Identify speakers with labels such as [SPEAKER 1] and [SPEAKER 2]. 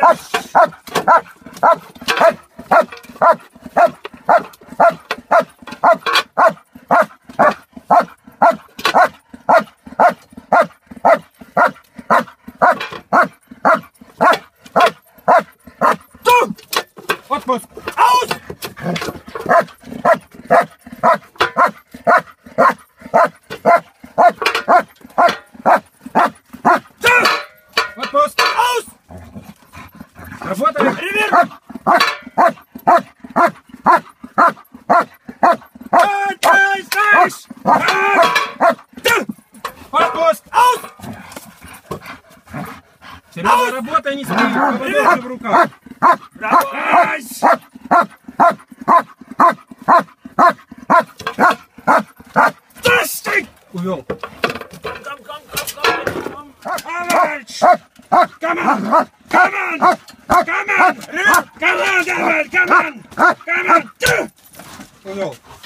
[SPEAKER 1] Hush! Аус! Отпуск! Аус! Работаем! Ревир! Отпуск! Аус! Серьезно, работай, не спи! Поводок в руках! Berührung. Komm, komm, komm, komm! Come on! Come on! Come on! Come on! Come on! Come on! Come on! Come on! Come on!